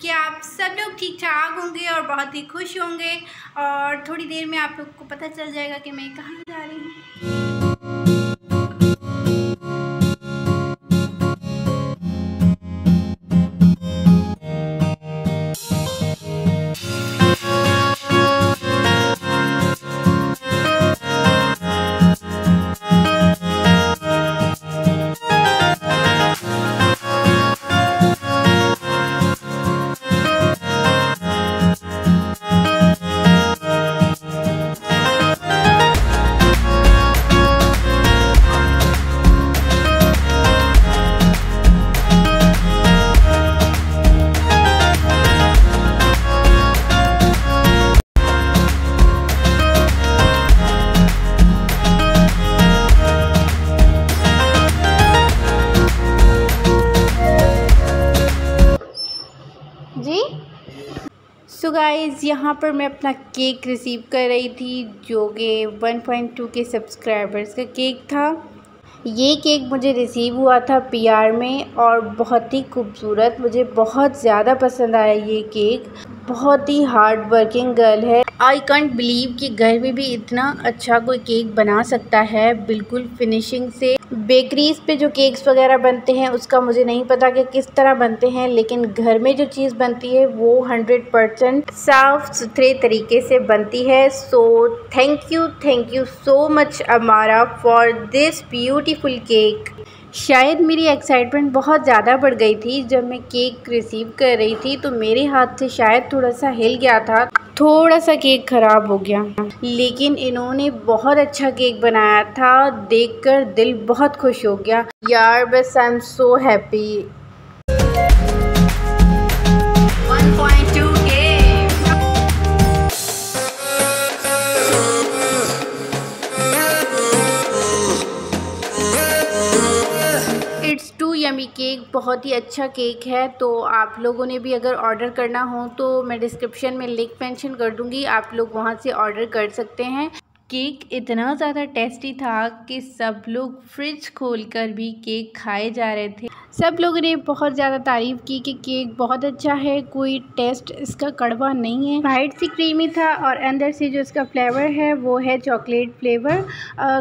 कि आप सब लोग ठीक ठाक होंगे और बहुत ही खुश होंगे। और थोड़ी देर में आप लोग को पता चल जाएगा कि मैं कहाँ जा रही हूँ। सो गाइज़ यहाँ पर मैं अपना केक रिसीव कर रही थी, जो कि 1.2 के सब्सक्राइबर्स का केक था। ये केक मुझे रिसीव हुआ था पीआर में और बहुत ही खूबसूरत, मुझे बहुत ज़्यादा पसंद आया ये केक बहुत ही हार्ड वर्किंग गर्ल है। आई कंट बिलीव कि घर में भी इतना अच्छा कोई केक बना सकता है, बिल्कुल फिनिशिंग से। बेकरीज पे जो केक्स वगैरह बनते हैं, उसका मुझे नहीं पता कि किस तरह बनते हैं, लेकिन घर में जो चीज़ बनती है, वो हंड्रेड परसेंट साफ़ सुथरे तरीके से बनती है। So thank you thank you so much Amara for this beautiful cake शायद मेरी एक्साइटमेंट बहुत ज़्यादा बढ़ गई थी। जब मैं केक रिसीव कर रही थी तो मेरे हाथ से शायद थोड़ा सा हिल गया था। थोड़ा सा केक ख़राब हो गया। लेकिन इन्होंने बहुत अच्छा केक बनाया था। देखकर दिल बहुत खुश हो गया। यार, बस I am so happy yummy cake बहुत ही अच्छा केक है तो आप लोगों ने भी अगर ऑर्डर करना हो तो मैं डिस्क्रिप्शन में लिंक मेंशन कर दूँगी, आप लोग वहाँ से ऑर्डर कर सकते हैं। केक इतना ज़्यादा टेस्टी था कि सब लोग फ्रिज खोलकर भी केक खाए जा रहे थे। सब लोगों ने बहुत ज़्यादा तारीफ़ की कि केक बहुत अच्छा है, कोई टेस्ट इसका कड़वा नहीं है। वाइट सी क्रीमी था और अंदर से जो इसका फ्लेवर है, वो है चॉकलेट फ्लेवर।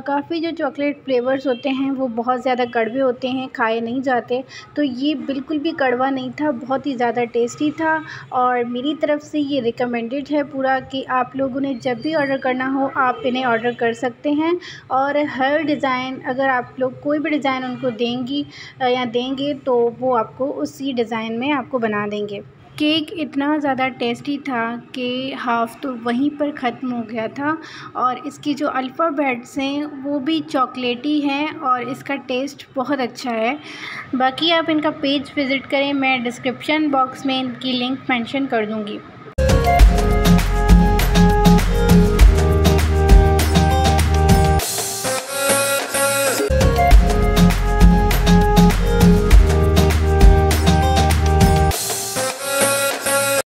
काफ़ी जो चॉकलेट फ्लेवर्स होते हैं, वो बहुत ज़्यादा कड़वे होते हैं, खाए नहीं जाते। तो ये बिल्कुल भी कड़वा नहीं था, बहुत ही ज़्यादा टेस्टी था। और मेरी तरफ़ से ये रिकमेंडेड है पूरा कि आप लोगों ने जब भी ऑर्डर करना हो, आप इन्हें ऑर्डर कर सकते हैं। और हर डिज़ाइन, अगर आप लोग कोई भी डिज़ाइन उनको देंगी या देंगे देंगे तो वो आपको उसी डिज़ाइन में आपको बना देंगे। केक इतना ज़्यादा टेस्टी था कि हाफ़ तो वहीं पर ख़त्म हो गया था और इसकी जो अल्फ़ाबेट्स हैं वो भी चॉकलेटी हैं और इसका टेस्ट बहुत अच्छा है। बाकी आप इनका पेज विज़िट करें, मैं डिस्क्रिप्शन बॉक्स में इनकी लिंक मेंशन कर दूँगी।